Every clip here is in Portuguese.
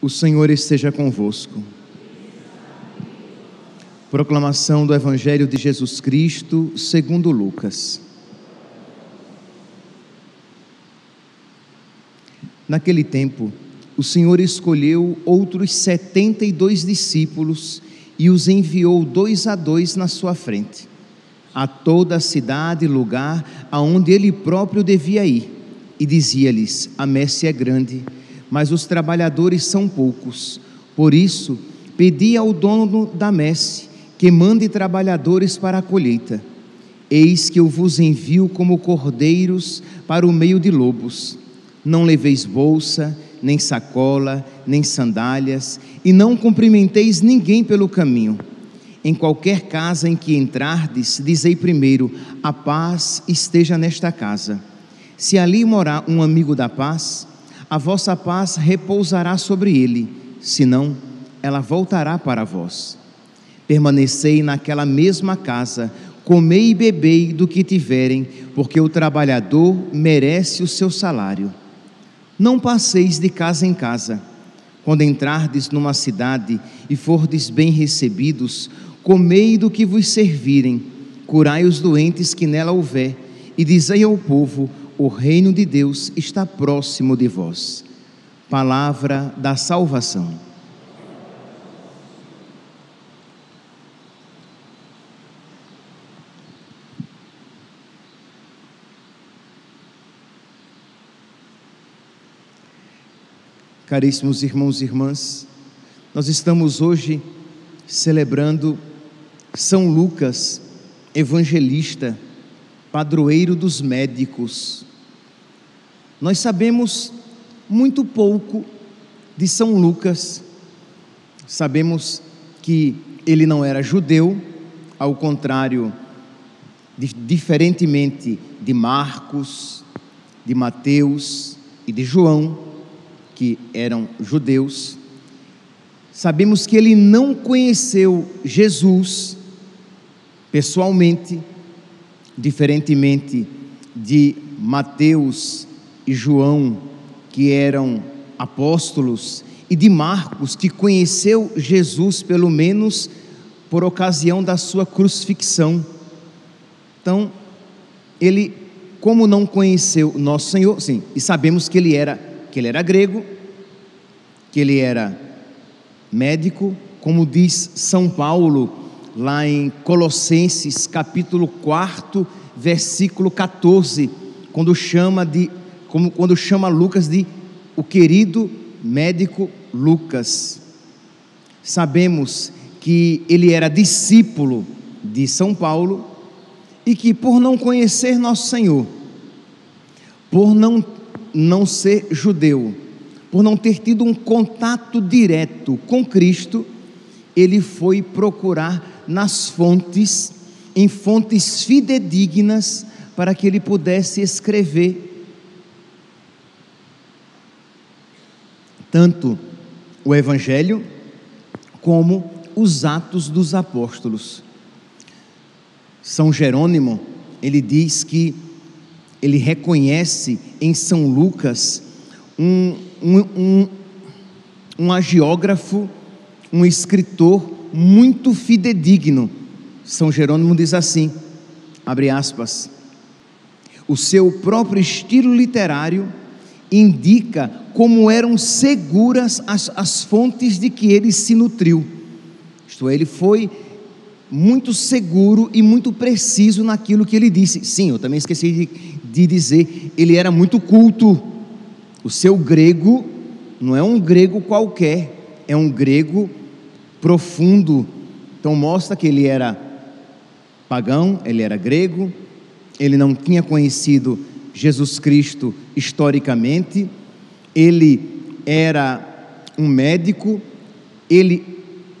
O Senhor esteja convosco. Proclamação do Evangelho de Jesus Cristo, segundo Lucas. Naquele tempo, o Senhor escolheu outros setenta e dois discípulos e os enviou dois a dois na sua frente, a toda a cidade e lugar aonde ele próprio devia ir, e dizia-lhes: A messe é grande mas os trabalhadores são poucos. Por isso, pedi ao dono da messe que mande trabalhadores para a colheita. Eis que eu vos envio como cordeiros para o meio de lobos. Não leveis bolsa, nem sacola, nem sandálias, e não cumprimenteis ninguém pelo caminho. Em qualquer casa em que entrardes, dizei primeiro: a paz esteja nesta casa. Se ali morar um amigo da paz, a vossa paz repousará sobre ele, senão ela voltará para vós. Permanecei naquela mesma casa, comei e bebei do que tiverem, porque o trabalhador merece o seu salário. Não passeis de casa em casa. Quando entrardes numa cidade e fordes bem recebidos, comei do que vos servirem, curai os doentes que nela houver, e dizei ao povo: o reino de Deus está próximo de vós. Palavra da salvação. Caríssimos irmãos e irmãs, nós estamos hoje celebrando São Lucas, evangelista, padroeiro dos médicos, nós sabemos muito pouco de São Lucas. Sabemos que ele não era judeu, ao contrário, diferentemente de Marcos, de Mateus e de João, que eram judeus. Sabemos que ele não conheceu Jesus pessoalmente, diferentemente de Mateus e João, que eram apóstolos, e de Marcos, que conheceu Jesus pelo menos por ocasião da sua crucifixão. Então, ele, como não conheceu nosso Senhor, sim, e sabemos que ele era, que ele era grego, que ele era médico, como diz São Paulo lá em Colossenses capítulo 4, versículo 14, quando chama de como quando chama Lucas de o querido médico Lucas. Sabemos que ele era discípulo de São Paulo e que por não conhecer nosso Senhor, por não não ser judeu, por não ter tido um contato direto com Cristo, ele foi procurar nas fontes, em fontes fidedignas, para que ele pudesse escrever tanto o Evangelho como os Atos dos Apóstolos. São Jerônimo, ele diz que ele reconhece em São Lucas um, um, um, um agiógrafo, um escritor muito fidedigno. São Jerônimo diz assim, abre aspas, o seu próprio estilo literário indica como eram seguras as, as fontes de que ele se nutriu. Isto é, ele foi muito seguro e muito preciso naquilo que ele disse. Sim, eu também esqueci de, de dizer, ele era muito culto. O seu grego não é um grego qualquer, é um grego profundo. Então mostra que ele era pagão, ele era grego, ele não tinha conhecido Jesus Cristo historicamente, ele era um médico, ele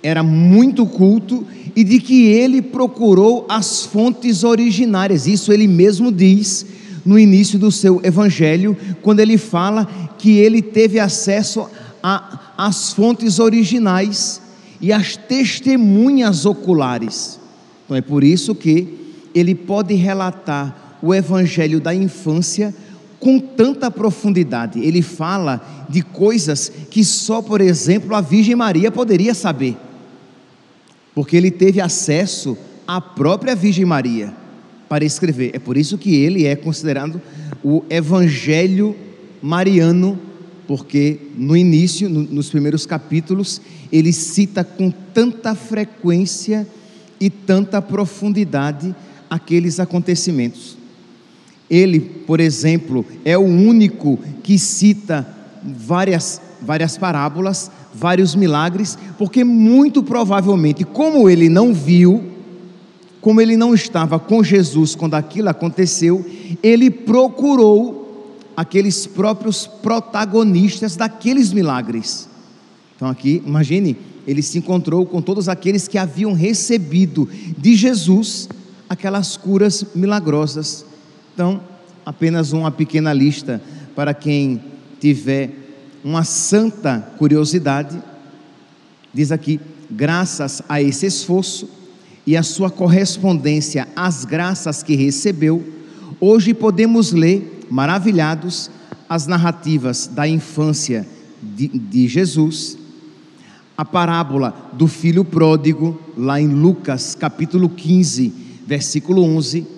era muito culto e de que ele procurou as fontes originárias. Isso ele mesmo diz no início do seu evangelho, quando ele fala que ele teve acesso às fontes originais e às testemunhas oculares. Então é por isso que ele pode relatar o evangelho da infância com tanta profundidade. Ele fala de coisas que só, por exemplo, a Virgem Maria poderia saber, porque ele teve acesso à própria Virgem Maria para escrever. É por isso que ele é considerado o Evangelho Mariano, porque no início, no, nos primeiros capítulos, ele cita com tanta frequência e tanta profundidade aqueles acontecimentos. Ele, por exemplo, é o único que cita várias, várias parábolas, vários milagres, porque muito provavelmente, como ele não viu, como ele não estava com Jesus quando aquilo aconteceu, ele procurou aqueles próprios protagonistas daqueles milagres. Então, aqui, imagine, ele se encontrou com todos aqueles que haviam recebido de Jesus aquelas curas milagrosas. Então, apenas uma pequena lista para quem tiver uma santa curiosidade. Diz aqui: graças a esse esforço e a sua correspondência às graças que recebeu, hoje podemos ler, maravilhados, as narrativas da infância de, de Jesus, a parábola do filho pródigo, lá em Lucas capítulo 15, versículo 11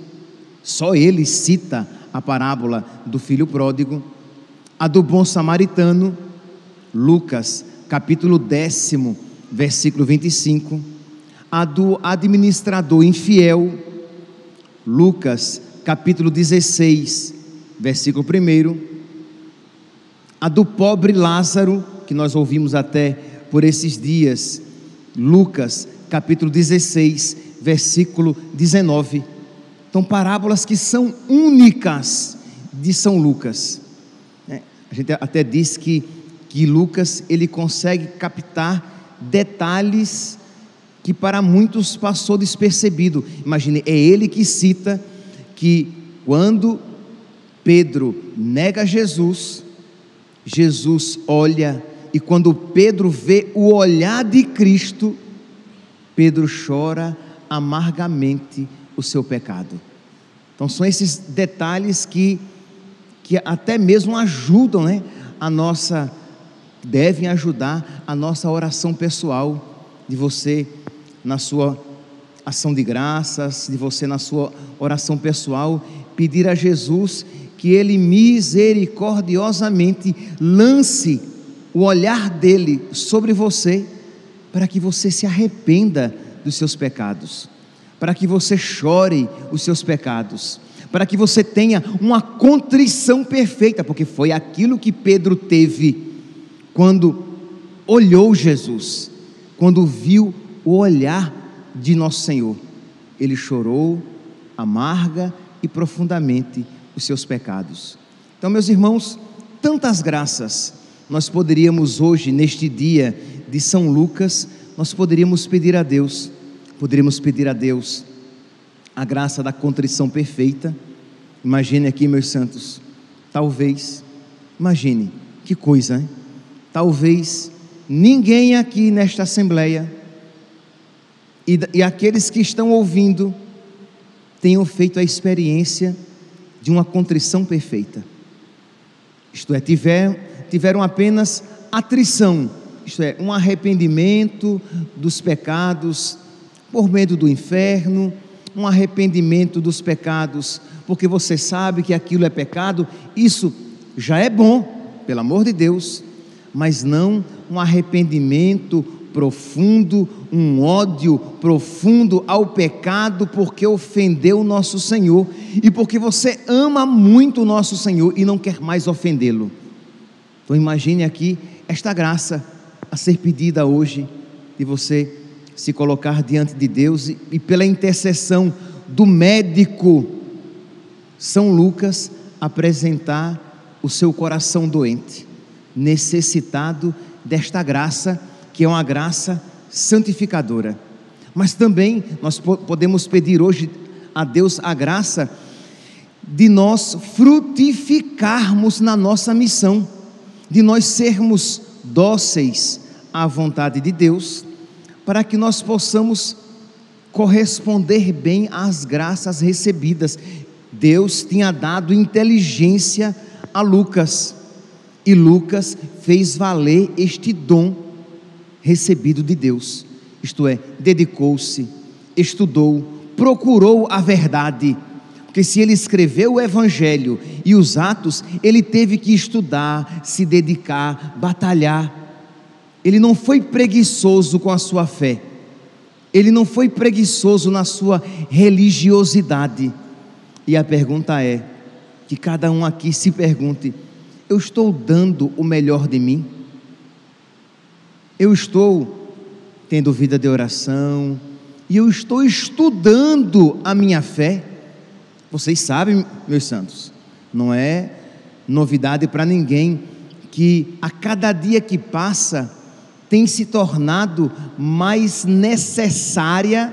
só ele cita a parábola do filho pródigo, a do bom samaritano, Lucas, capítulo décimo, versículo 25, a do administrador infiel, Lucas, capítulo 16, versículo 1, a do pobre Lázaro, que nós ouvimos até por esses dias, Lucas, capítulo 16, versículo 19 então, parábolas que são únicas de São Lucas. É, a gente até diz que, que Lucas ele consegue captar detalhes que para muitos passou despercebido. Imagine, é ele que cita que quando Pedro nega Jesus, Jesus olha e quando Pedro vê o olhar de Cristo, Pedro chora amargamente o seu pecado. Então são esses detalhes que, que até mesmo ajudam né, a nossa, devem ajudar a nossa oração pessoal, de você na sua ação de graças, de você na sua oração pessoal, pedir a Jesus que Ele misericordiosamente lance o olhar dele sobre você, para que você se arrependa dos seus pecados para que você chore os seus pecados, para que você tenha uma contrição perfeita, porque foi aquilo que Pedro teve quando olhou Jesus, quando viu o olhar de nosso Senhor. Ele chorou amarga e profundamente os seus pecados. Então, meus irmãos, tantas graças nós poderíamos hoje, neste dia de São Lucas, nós poderíamos pedir a Deus poderíamos pedir a Deus a graça da contrição perfeita. Imagine aqui, meus santos, talvez, imagine, que coisa, hein? Talvez ninguém aqui nesta assembleia e, e aqueles que estão ouvindo tenham feito a experiência de uma contrição perfeita. Isto é, tiver, tiveram apenas atrição, isto é, um arrependimento dos pecados por medo do inferno, um arrependimento dos pecados, porque você sabe que aquilo é pecado, isso já é bom, pelo amor de Deus, mas não um arrependimento profundo, um ódio profundo ao pecado, porque ofendeu o nosso Senhor e porque você ama muito o nosso Senhor e não quer mais ofendê-lo. Então imagine aqui esta graça a ser pedida hoje de você se colocar diante de Deus e, e pela intercessão do médico São Lucas apresentar o seu coração doente, necessitado desta graça, que é uma graça santificadora. Mas também nós podemos pedir hoje a Deus a graça de nós frutificarmos na nossa missão, de nós sermos dóceis à vontade de Deus para que nós possamos corresponder bem às graças recebidas. Deus tinha dado inteligência a Lucas. E Lucas fez valer este dom recebido de Deus, isto é, dedicou-se, estudou, procurou a verdade. Porque se ele escreveu o Evangelho e os Atos, ele teve que estudar, se dedicar, batalhar. Ele não foi preguiçoso com a sua fé, ele não foi preguiçoso na sua religiosidade. E a pergunta é: que cada um aqui se pergunte, eu estou dando o melhor de mim? Eu estou tendo vida de oração e eu estou estudando a minha fé. Vocês sabem, meus santos, não é novidade para ninguém que a cada dia que passa tem se tornado mais necessária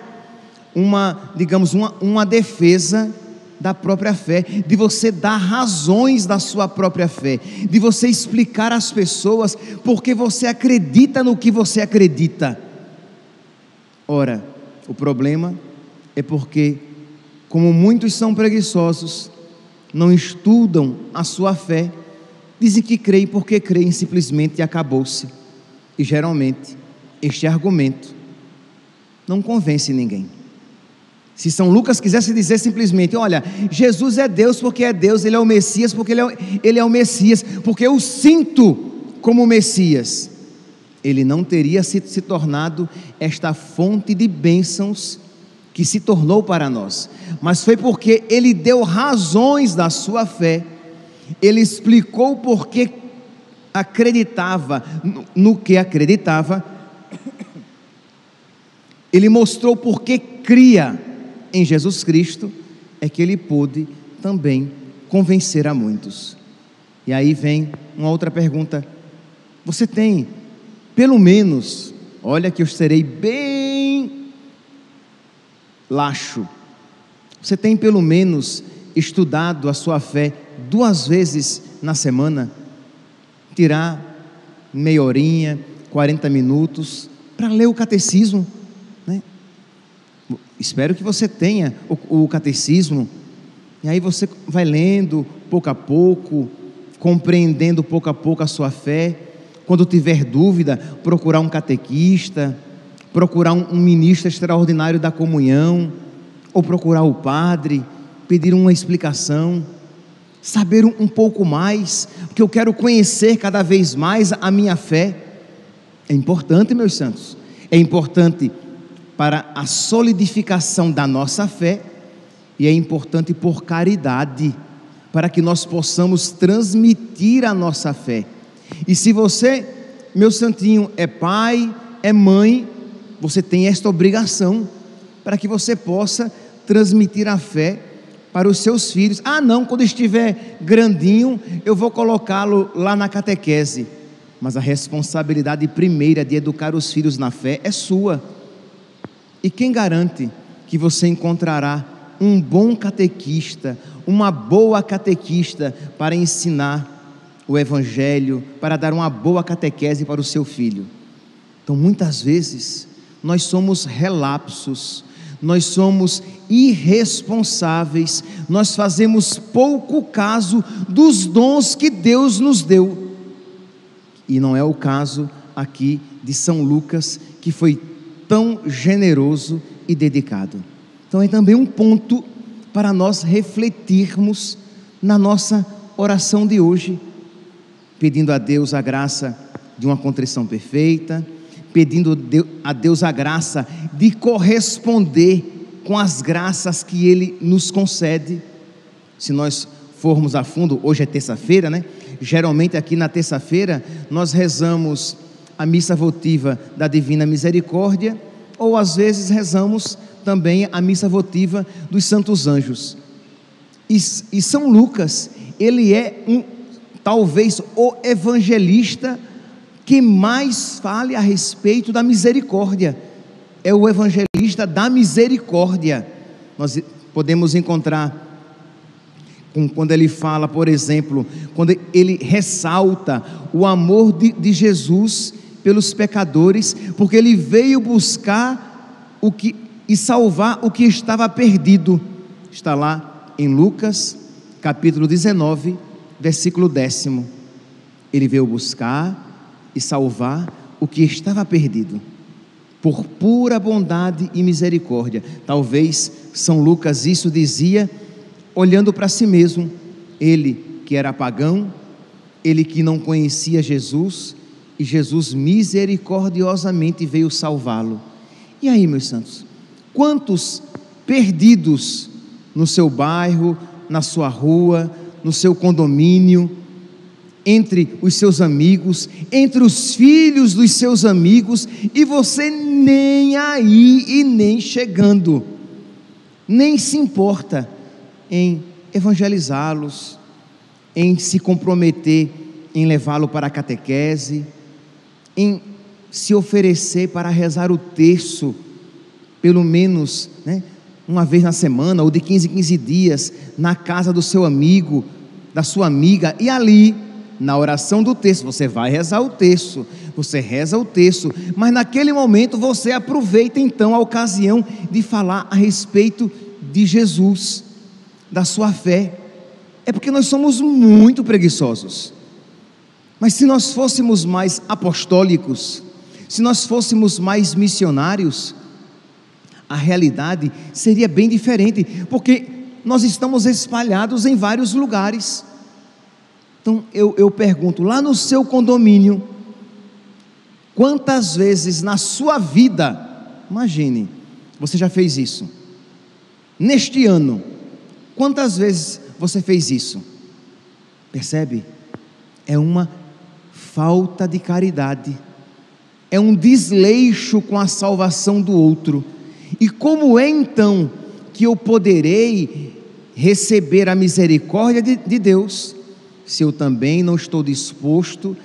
uma, digamos, uma, uma defesa da própria fé, de você dar razões da sua própria fé, de você explicar às pessoas porque você acredita no que você acredita. Ora, o problema é porque, como muitos são preguiçosos, não estudam a sua fé, dizem que creem porque creem simplesmente e acabou-se. E geralmente, este argumento não convence ninguém. Se São Lucas quisesse dizer simplesmente: olha, Jesus é Deus porque é Deus, Ele é o Messias porque Ele é, ele é o Messias, porque eu sinto como Messias, ele não teria se, se tornado esta fonte de bênçãos que se tornou para nós, mas foi porque ele deu razões da sua fé, ele explicou porque acreditava no, que acreditava, ele mostrou porque cria em Jesus Cristo é que ele pôde também convencer a muitos. E aí vem uma outra pergunta: você tem, pelo menos, olha que eu serei bem laxo, você tem pelo menos estudado a sua fé duas vezes na semana? Tirar meia horinha, 40 minutos para ler o catecismo? Espero que você tenha o, o catecismo, e aí você vai lendo pouco a pouco, compreendendo pouco a pouco a sua fé. Quando tiver dúvida, procurar um catequista, procurar um, um ministro extraordinário da comunhão, ou procurar o padre, pedir uma explicação, saber um, pouco mais, porque eu quero conhecer cada vez mais a minha fé. É importante, meus santos, é importante para a solidificação da nossa fé e é importante por caridade, para que nós possamos transmitir a nossa fé. E se você, meu santinho, é pai, é mãe, você tem esta obrigação para que você possa transmitir a fé para os seus filhos. Ah, não, quando estiver grandinho, eu vou colocá-lo lá na catequese. Mas a responsabilidade primeira de educar os filhos na fé é sua. E quem garante que você encontrará um bom catequista, uma boa catequista para ensinar o Evangelho, para dar uma boa catequese para o seu filho? Então, muitas vezes, nós somos relapsos, nós somos irresponsáveis, nós fazemos pouco caso dos dons que Deus nos deu. E não é o caso aqui de São Lucas, que foi tão generoso e dedicado. Então é também um ponto para nós refletirmos na nossa oração de hoje, pedindo a Deus a graça de uma contrição perfeita, pedindo a Deus a graça de corresponder com as graças que Ele nos concede. Se nós formos a fundo, hoje é terça-feira, né? Geralmente aqui na terça-feira nós rezamos a missa votiva da Divina Misericórdia, ou às vezes rezamos também a missa votiva dos Santos Anjos. E, e São Lucas, ele é um, talvez o evangelista que mais fale a respeito da misericórdia. É o evangelista da misericórdia. Nós podemos encontrar quando ele fala, por exemplo, quando ele ressalta o amor de, de Jesus pelos pecadores, porque ele veio buscar o que e salvar o que estava perdido. Está lá em Lucas, capítulo 19, versículo décimo. Ele veio buscar e salvar o que estava perdido, por pura bondade e misericórdia. Talvez São Lucas isso dizia olhando para si mesmo, ele que era pagão, ele que não conhecia Jesus, e Jesus misericordiosamente veio salvá-lo. E aí, meus santos, quantos perdidos no seu bairro, na sua rua, no seu condomínio, entre os seus amigos, entre os filhos dos seus amigos, e você nem aí e nem chegando, nem se importa em evangelizá-los, em se comprometer em levá-lo para a catequese, em se oferecer para rezar o terço, pelo menos né, uma vez na semana, ou de 15 em 15 dias, na casa do seu amigo, da sua amiga, e ali, na oração do texto, você vai rezar o texto, você reza o texto, mas naquele momento você aproveita então a ocasião de falar a respeito de Jesus, da sua fé. É porque nós somos muito preguiçosos. Mas se nós fôssemos mais apostólicos, se nós fôssemos mais missionários, a realidade seria bem diferente, porque nós estamos espalhados em vários lugares. Então eu, eu pergunto, lá no seu condomínio, quantas vezes na sua vida, imagine, você já fez isso? Neste ano, quantas vezes você fez isso? Percebe? É uma falta de caridade, é um desleixo com a salvação do outro. E como é então que eu poderei receber a misericórdia de, de Deus, se eu também não estou disposto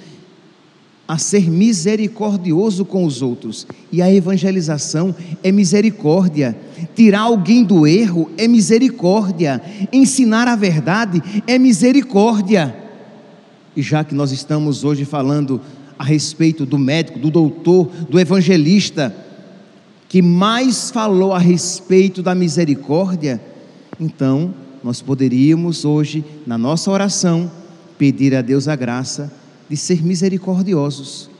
a ser misericordioso com os outros? E a evangelização é misericórdia, tirar alguém do erro é misericórdia, ensinar a verdade é misericórdia. E já que nós estamos hoje falando a respeito do médico, do doutor, do evangelista, que mais falou a respeito da misericórdia, então nós poderíamos hoje, na nossa oração, pedir a Deus a graça de ser misericordiosos.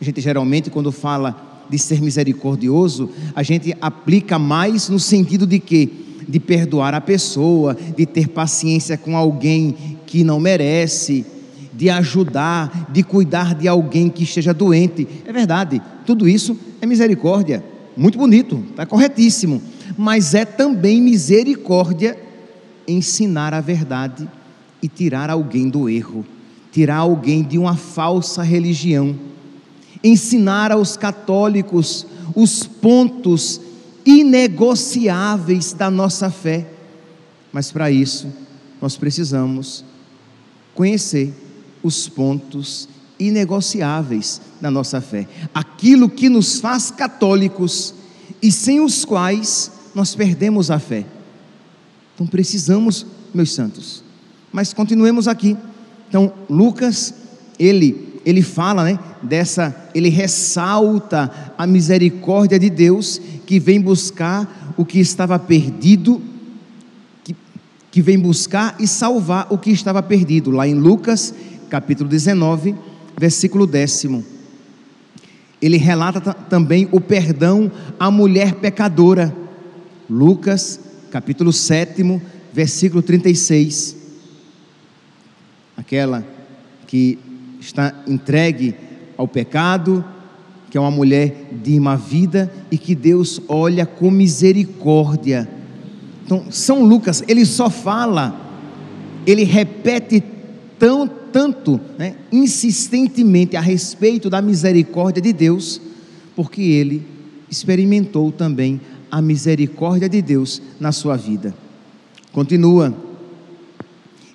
A gente geralmente, quando fala de ser misericordioso, a gente aplica mais no sentido de que? De perdoar a pessoa, de ter paciência com alguém que não merece, de ajudar, de cuidar de alguém que esteja doente. É verdade, tudo isso é misericórdia. Muito bonito, está corretíssimo. Mas é também misericórdia ensinar a verdade e tirar alguém do erro, tirar alguém de uma falsa religião. Ensinar aos católicos os pontos inegociáveis da nossa fé. Mas para isso, nós precisamos conhecer os pontos inegociáveis da nossa fé, aquilo que nos faz católicos e sem os quais nós perdemos a fé. Então precisamos, meus santos. Mas continuemos aqui. Então, Lucas, ele ele fala, né, dessa, ele ressalta a misericórdia de Deus que vem buscar o que estava perdido, que, que vem buscar e salvar o que estava perdido. Lá em Lucas capítulo 19, versículo décimo. Ele relata também o perdão à mulher pecadora. Lucas, capítulo 7, versículo 36. Aquela que está entregue ao pecado, que é uma mulher de uma vida e que Deus olha com misericórdia. Então, São Lucas, ele só fala, ele repete tão tanto, né, insistentemente a respeito da misericórdia de Deus, porque ele experimentou também a misericórdia de Deus na sua vida. Continua.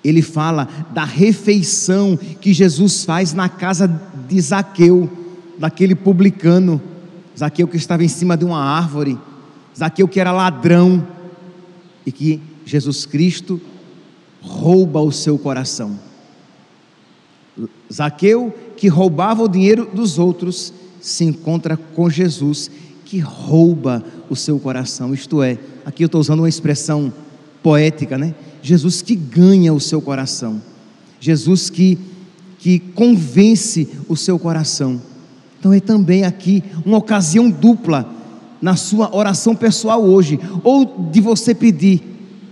Ele fala da refeição que Jesus faz na casa de Zaqueu, daquele publicano, Zaqueu que estava em cima de uma árvore, Zaqueu que era ladrão, e que Jesus Cristo rouba o seu coração Zaqueu, que roubava o dinheiro dos outros, se encontra com Jesus, que rouba o seu coração. Isto é, aqui eu estou usando uma expressão poética, né? Jesus que ganha o seu coração. Jesus que, que convence o seu coração. Então é também aqui uma ocasião dupla na sua oração pessoal hoje, ou de você pedir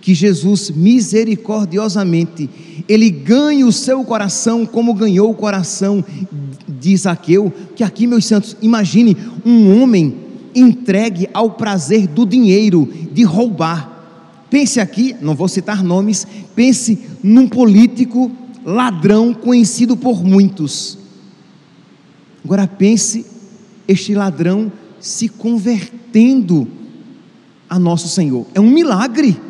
que Jesus misericordiosamente ele ganhe o seu coração como ganhou o coração de Zaqueu, que aqui meus santos, imagine um homem entregue ao prazer do dinheiro, de roubar. Pense aqui, não vou citar nomes, pense num político ladrão conhecido por muitos. Agora pense este ladrão se convertendo a nosso Senhor. É um milagre.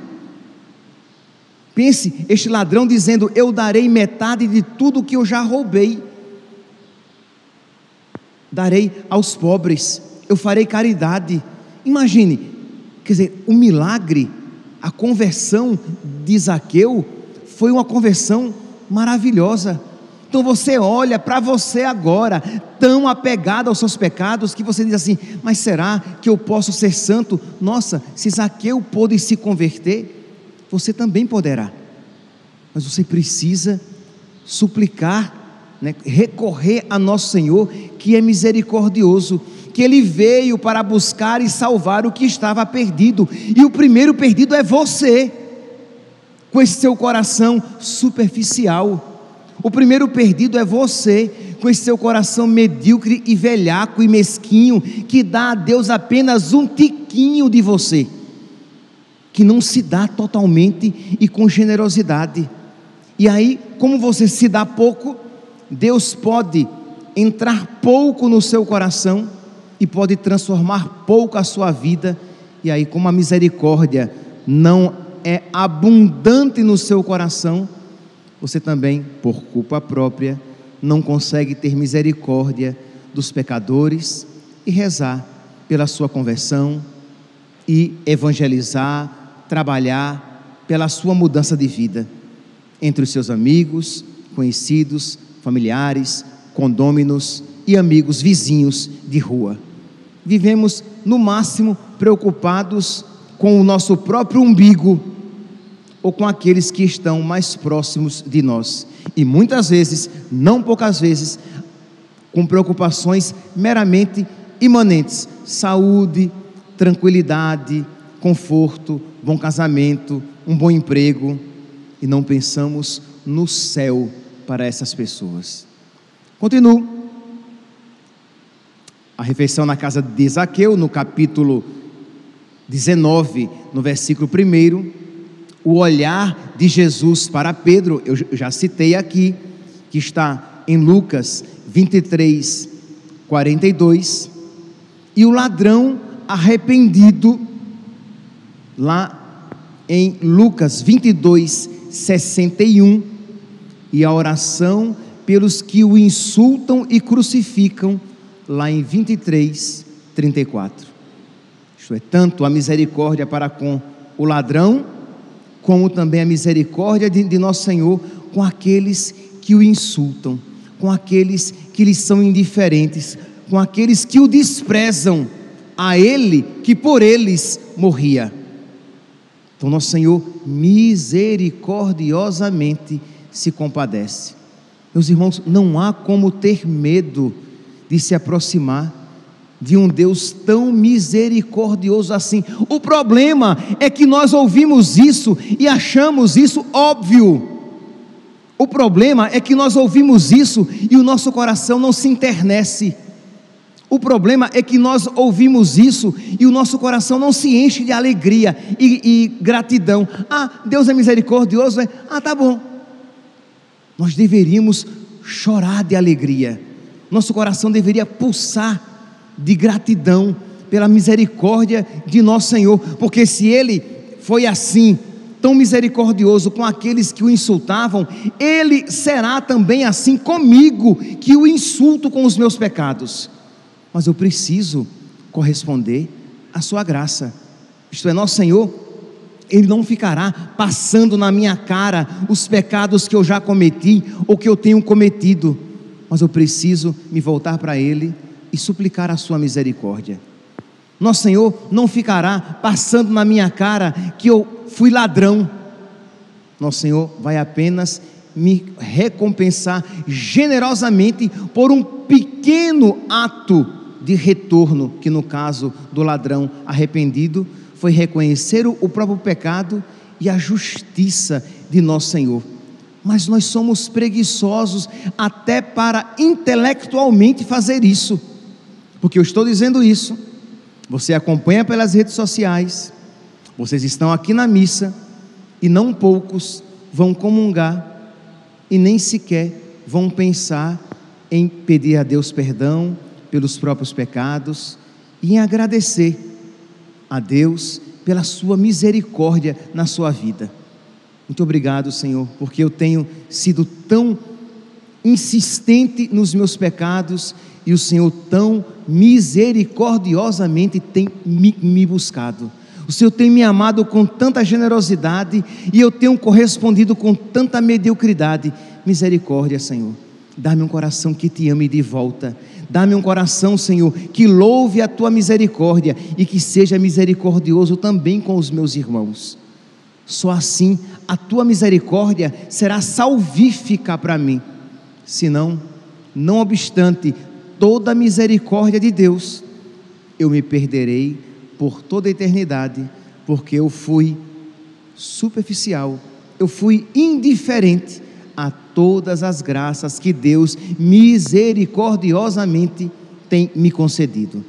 Pense este ladrão dizendo: Eu darei metade de tudo que eu já roubei, darei aos pobres, eu farei caridade. Imagine, quer dizer, o milagre, a conversão de Zaqueu foi uma conversão maravilhosa. Então você olha para você agora, tão apegado aos seus pecados, que você diz assim: Mas será que eu posso ser santo? Nossa, se Zaqueu pôde se converter, você também poderá. Mas você precisa suplicar, né, recorrer a nosso Senhor, que é misericordioso, que Ele veio para buscar e salvar o que estava perdido, e o primeiro perdido é você, com esse seu coração superficial. O primeiro perdido é você, com esse seu coração medíocre e velhaco e mesquinho, que dá a Deus apenas um tiquinho de você que não se dá totalmente e com generosidade. E aí, como você se dá pouco, Deus pode entrar pouco no seu coração e pode transformar pouco a sua vida. E aí, como a misericórdia não é abundante no seu coração, você também, por culpa própria, não consegue ter misericórdia dos pecadores e rezar pela sua conversão e evangelizar trabalhar pela sua mudança de vida entre os seus amigos, conhecidos, familiares, condôminos e amigos vizinhos de rua. Vivemos, no máximo, preocupados com o nosso próprio umbigo ou com aqueles que estão mais próximos de nós. E muitas vezes, não poucas vezes, com preocupações meramente imanentes: saúde, tranquilidade, conforto, bom casamento, um bom emprego e não pensamos no céu para essas pessoas. Continuo. A refeição na casa de Zaqueu, no capítulo 19, no versículo 1, o olhar de Jesus para Pedro, eu já citei aqui, que está em Lucas 23, 42, e o ladrão arrependido lá em Lucas 22, 61, e a oração pelos que o insultam e crucificam, lá em 23, 34. Isto é, tanto a misericórdia para com o ladrão, como também a misericórdia de, de nosso Senhor com aqueles que o insultam, com aqueles que lhes são indiferentes, com aqueles que o desprezam, a Ele que por eles morria. Então, nosso Senhor misericordiosamente se compadece. Meus irmãos, não há como ter medo de se aproximar de um Deus tão misericordioso assim. O problema é que nós ouvimos isso e achamos isso óbvio. O problema é que nós ouvimos isso e o nosso coração não se internece. O problema é que nós ouvimos isso e o nosso coração não se enche de alegria e, e gratidão. Ah, Deus é misericordioso, é? Ah, tá bom. Nós deveríamos chorar de alegria. Nosso coração deveria pulsar de gratidão pela misericórdia de nosso Senhor, porque se Ele foi assim, tão misericordioso com aqueles que o insultavam, Ele será também assim comigo, que o insulto com os meus pecados mas eu preciso corresponder à Sua graça. Isto é, nosso Senhor, Ele não ficará passando na minha cara os pecados que eu já cometi ou que eu tenho cometido, mas eu preciso me voltar para Ele e suplicar a Sua misericórdia. Nosso Senhor não ficará passando na minha cara que eu fui ladrão. Nosso Senhor vai apenas me recompensar generosamente por um pequeno ato de retorno, que no caso do ladrão arrependido foi reconhecer o próprio pecado e a justiça de nosso Senhor. Mas nós somos preguiçosos até para intelectualmente fazer isso. Porque eu estou dizendo isso, você acompanha pelas redes sociais, vocês estão aqui na missa. E não poucos vão comungar. E nem sequer vão pensar em pedir a Deus perdão pelos próprios pecados. E em agradecer a Deus pela sua misericórdia na sua vida. Muito obrigado, Senhor, porque eu tenho sido tão insistente nos meus pecados e o Senhor tão misericordiosamente tem me, me buscado. O Senhor tem me amado com tanta generosidade e eu tenho correspondido com tanta mediocridade. Misericórdia, Senhor. Dá-me um coração que te ame de volta. Dá-me um coração, Senhor, que louve a tua misericórdia e que seja misericordioso também com os meus irmãos. Só assim a tua misericórdia será salvífica para mim. Senão, não obstante toda a misericórdia de Deus, eu me perderei por toda a eternidade, porque eu fui superficial, eu fui indiferente a todas as graças que Deus misericordiosamente tem me concedido.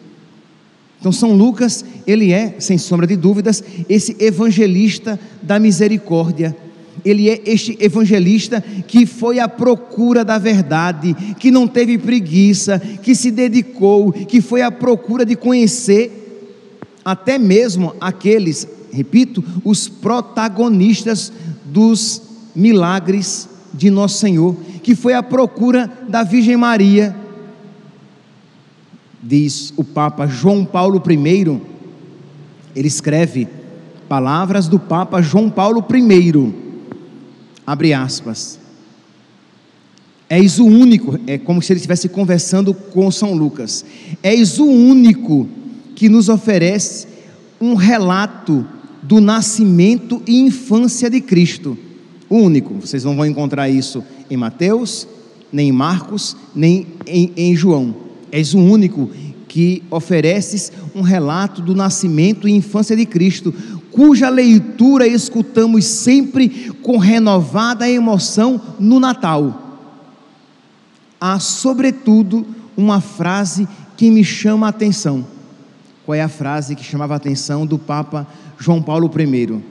Então, São Lucas, ele é, sem sombra de dúvidas, esse evangelista da misericórdia. Ele é este evangelista que foi à procura da verdade, que não teve preguiça, que se dedicou, que foi à procura de conhecer até mesmo aqueles, repito, os protagonistas dos milagres de Nosso Senhor, que foi a procura da Virgem Maria, diz o Papa João Paulo I, ele escreve palavras do Papa João Paulo I, abre aspas, És o único, é como se ele estivesse conversando com São Lucas, és o único que nos oferece um relato do nascimento e infância de Cristo. Único, vocês não vão encontrar isso em Mateus, nem em Marcos, nem em, em João. És o único que ofereces um relato do nascimento e infância de Cristo, cuja leitura escutamos sempre com renovada emoção no Natal. Há, sobretudo, uma frase que me chama a atenção qual é a frase que chamava a atenção do Papa João Paulo I?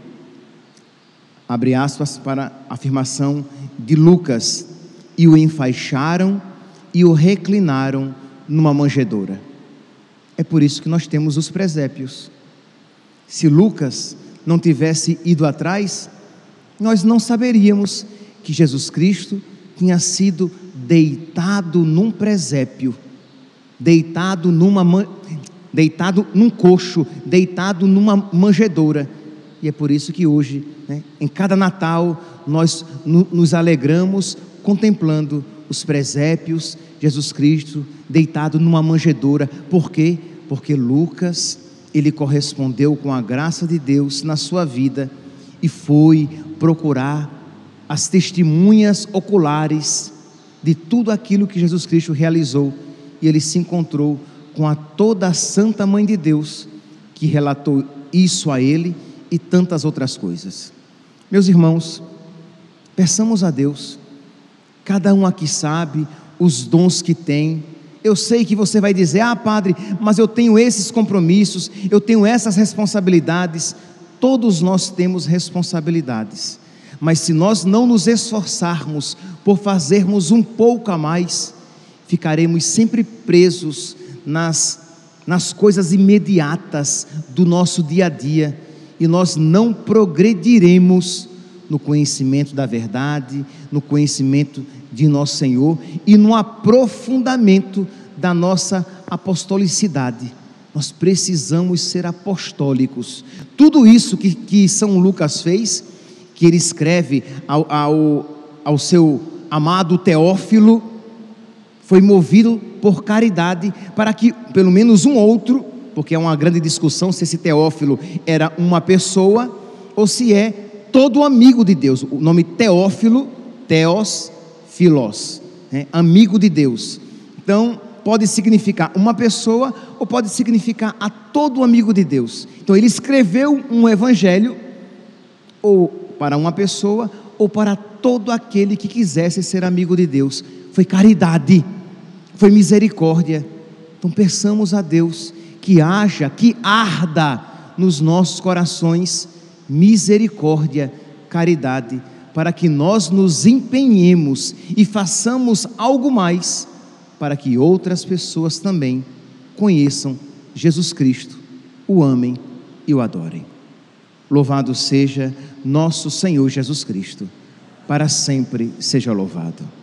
Abre aspas para a afirmação de Lucas: e o enfaixaram e o reclinaram numa manjedoura. É por isso que nós temos os presépios. Se Lucas não tivesse ido atrás, nós não saberíamos que Jesus Cristo tinha sido deitado num presépio, deitado numa deitado num coxo, deitado numa manjedoura. E é por isso que hoje, né, em cada Natal, nós nos alegramos contemplando os presépios, Jesus Cristo deitado numa manjedoura. Por quê? Porque Lucas, ele correspondeu com a graça de Deus na sua vida e foi procurar as testemunhas oculares de tudo aquilo que Jesus Cristo realizou e ele se encontrou com a toda a Santa Mãe de Deus, que relatou isso a ele e tantas outras coisas. Meus irmãos, peçamos a Deus, cada um aqui sabe os dons que tem. Eu sei que você vai dizer, ah, padre, mas eu tenho esses compromissos, eu tenho essas responsabilidades. Todos nós temos responsabilidades, mas se nós não nos esforçarmos por fazermos um pouco a mais, ficaremos sempre presos nas, nas coisas imediatas do nosso dia a dia e nós não progrediremos no conhecimento da verdade, no conhecimento de nosso Senhor e no aprofundamento da nossa apostolicidade. Nós precisamos ser apostólicos. Tudo isso que, que São Lucas fez, que ele escreve ao, ao, ao seu amado Teófilo, foi movido por caridade, para que pelo menos um outro, porque é uma grande discussão se esse Teófilo era uma pessoa ou se é todo amigo de Deus. O nome Teófilo Teos, Filos, né? amigo de Deus. Então, pode significar uma pessoa ou pode significar a todo amigo de Deus. Então, ele escreveu um evangelho ou para uma pessoa ou para todo aquele que quisesse ser amigo de Deus. Foi caridade, foi misericórdia. Então, peçamos a Deus que haja, que arda nos nossos corações misericórdia, caridade, para que nós nos empenhemos e façamos algo mais para que outras pessoas também conheçam Jesus Cristo, o amem e o adorem. Louvado seja nosso Senhor Jesus Cristo, para sempre seja louvado.